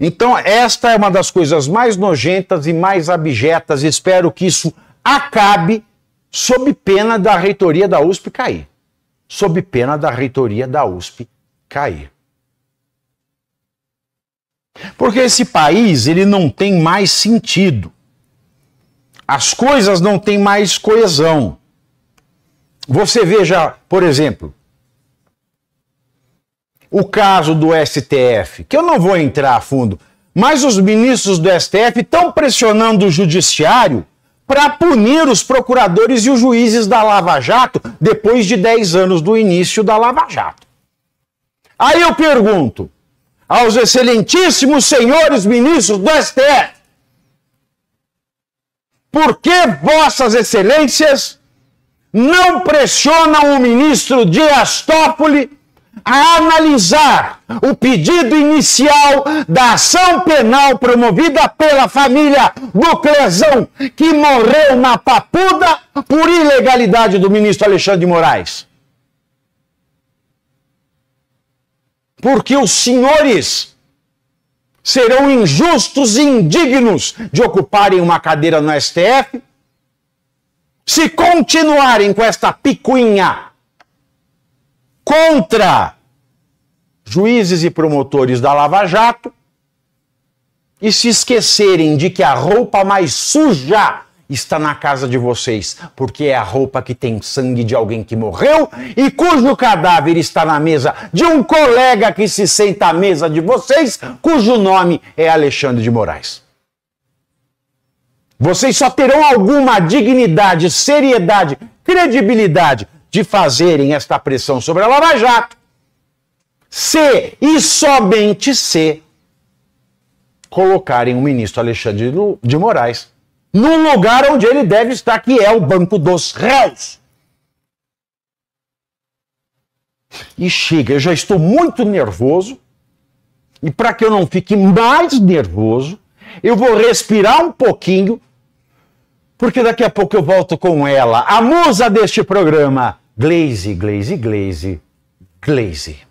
Então, esta é uma das coisas mais nojentas e mais abjetas. Espero que isso acabe sob pena da reitoria da USP cair. Sob pena da reitoria da USP cair. Porque esse país, ele não tem mais sentido. As coisas não têm mais coesão. Você veja, por exemplo, o caso do STF, que eu não vou entrar a fundo, mas os ministros do STF estão pressionando o judiciário para punir os procuradores e os juízes da Lava Jato depois de 10 anos do início da Lava Jato. Aí eu pergunto aos excelentíssimos senhores ministros do STF, por que vossas excelências não pressionam o ministro Dias Toffoli a analisar o pedido inicial da ação penal promovida pela família do Clesão, que morreu na papuda por ilegalidade do ministro Alexandre de Moraes. Porque os senhores serão injustos e indignos de ocuparem uma cadeira no STF se continuarem com esta picuinha contra juízes e promotores da Lava Jato e se esquecerem de que a roupa mais suja está na casa de vocês, porque é a roupa que tem sangue de alguém que morreu e cujo cadáver está na mesa de um colega que se senta à mesa de vocês, cujo nome é Alexandre de Moraes. Vocês só terão alguma dignidade, seriedade, credibilidade de fazerem esta pressão sobre a Lava Jato, se e somente se colocarem o ministro Alexandre de Moraes num lugar onde ele deve estar, que é o banco dos réus. E chega, eu já estou muito nervoso, e para que eu não fique mais nervoso, eu vou respirar um pouquinho, porque daqui a pouco eu volto com ela, a musa deste programa, Glaze, Glaze, Glaze, Glaze.